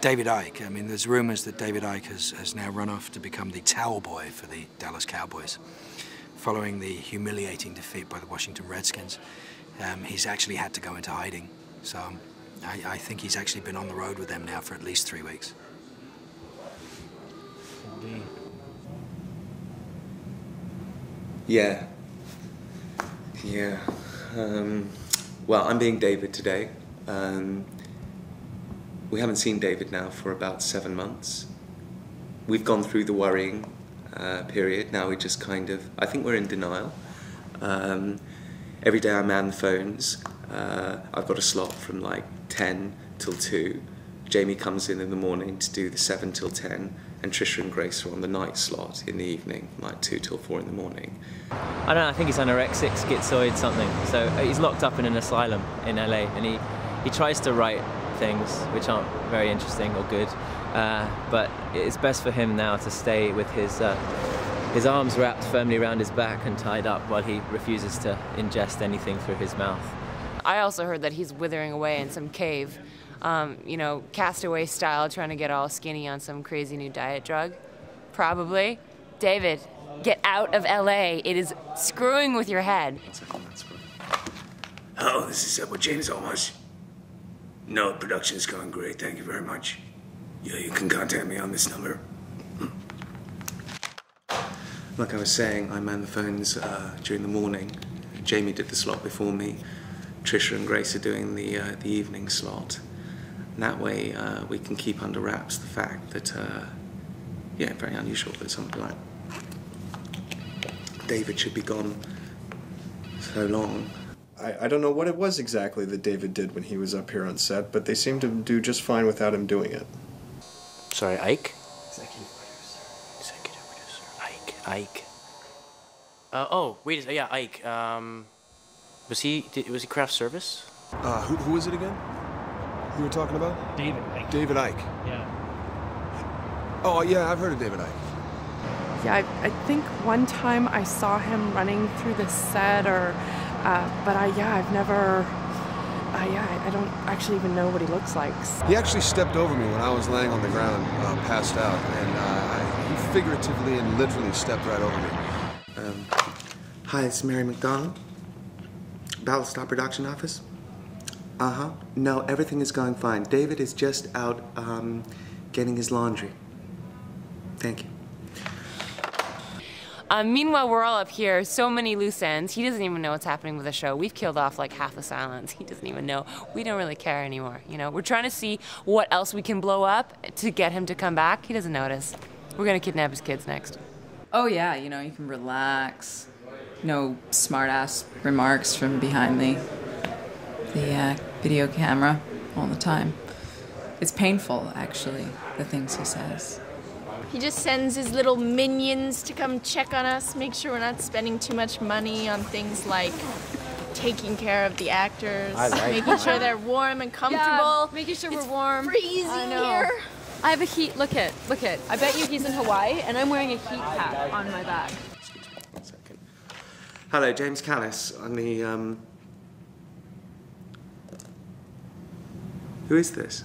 David Eick. I mean, there's rumors that David Eick has, has now run off to become the towel boy for the Dallas Cowboys. Following the humiliating defeat by the Washington Redskins, um, he's actually had to go into hiding. So um, I, I think he's actually been on the road with them now for at least three weeks. Yeah. Yeah. Um, well, I'm being David today. Um, we haven't seen David now for about seven months. We've gone through the worrying uh, period. Now we just kind of, I think we're in denial. Um, every day I man the phones. Uh, I've got a slot from like 10 till 2. Jamie comes in in the morning to do the 7 till 10, and Tricia and Grace are on the night slot in the evening, like 2 till 4 in the morning. I don't know, I think he's anorexic, schizoid, something. So uh, he's locked up in an asylum in LA, and he, he tries to write things which aren't very interesting or good. Uh, but it's best for him now to stay with his uh, his arms wrapped firmly around his back and tied up while he refuses to ingest anything through his mouth. I also heard that he's withering away in some cave, um, you know, castaway style, trying to get all skinny on some crazy new diet drug. Probably. David, get out of LA. It is screwing with your head. Oh, this is Edward James Olmos. No, production is going great. Thank you very much. Yeah, you can contact me on this number. Like I was saying, I man the phones uh, during the morning. Jamie did the slot before me. Tricia and Grace are doing the, uh, the evening slot. And that way, uh, we can keep under wraps the fact that, uh, yeah, very unusual that something like David should be gone so long. I, I don't know what it was exactly that David did when he was up here on set, but they seemed to do just fine without him doing it. Sorry, Eick? Executive producer. Executive producer. Eick. Eick. Uh, oh, wait, yeah, Eick. Um, was he, did, was he craft service? Uh, who, who is it again? Who you're talking about? David Eick. David Eick. Yeah. Oh, yeah, I've heard of David Eick. Yeah, I, I think one time I saw him running through the set, or, uh, but I, yeah, I've never, uh, yeah, I, I don't actually even know what he looks like. He actually stepped over me when I was laying on the ground, uh, passed out, and uh, I, he figuratively and literally stepped right over me. Um, hi, it's Mary McDonnell. Battlestar Production Office? Uh huh. No, everything is going fine. David is just out um, getting his laundry. Thank you. Um, meanwhile, we're all up here, so many loose ends. He doesn't even know what's happening with the show. We've killed off like half the Cylons. He doesn't even know. We don't really care anymore. You know, we're trying to see what else we can blow up to get him to come back. He doesn't notice. We're gonna kidnap his kids next. Oh yeah, you know, you can relax. No smart-ass remarks from behind the the uh, video camera all the time. It's painful, actually, the things he says. He just sends his little minions to come check on us, make sure we're not spending too much money on things like taking care of the actors, like making that. sure they're warm and comfortable. making sure It's we're warm. Freezing I know. here. I have a heat. Look it. Look it. I bet you he's in Hawaii, and I'm wearing a heat hat on my back. Hello, James Callis on the. Um... Who is this?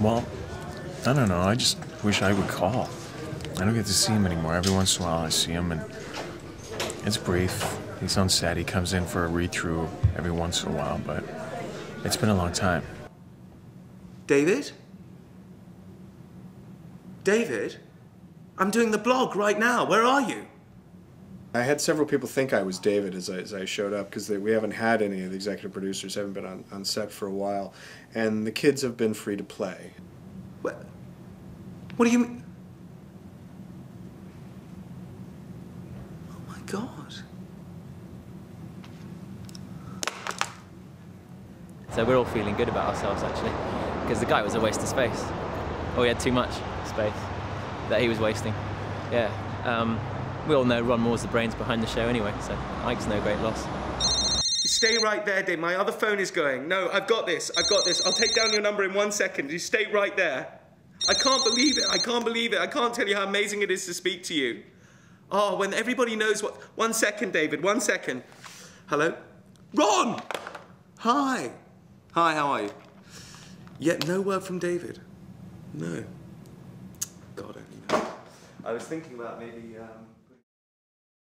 Well, I don't know. I just wish I would call. I don't get to see him anymore. Every once in a while I see him, and it's brief. He's on set. He comes in for a read through every once in a while, but it's been a long time. David? David? I'm doing the blog right now. Where are you? I had several people think I was David as I, as I showed up because we haven't had any of the executive producers haven't been on, on set for a while, and the kids have been free to play. What? What do you mean? Oh my god. So we're all feeling good about ourselves actually, because the guy was a waste of space. Oh, he had too much space that he was wasting. Yeah. Um, we all know Ron Moore's the brains behind the show anyway, so Eick's no great loss. Stay right there, Dave. My other phone is going. No, I've got this. I've got this. I'll take down your number in one second. You stay right there. I can't believe it. I can't believe it. I can't tell you how amazing it is to speak to you. Oh, when everybody knows what. One second, David. One second. Hello? Ron! Hi. Hi, how are you? Yet no word from David. No. God only knows. I was thinking about maybe. Um,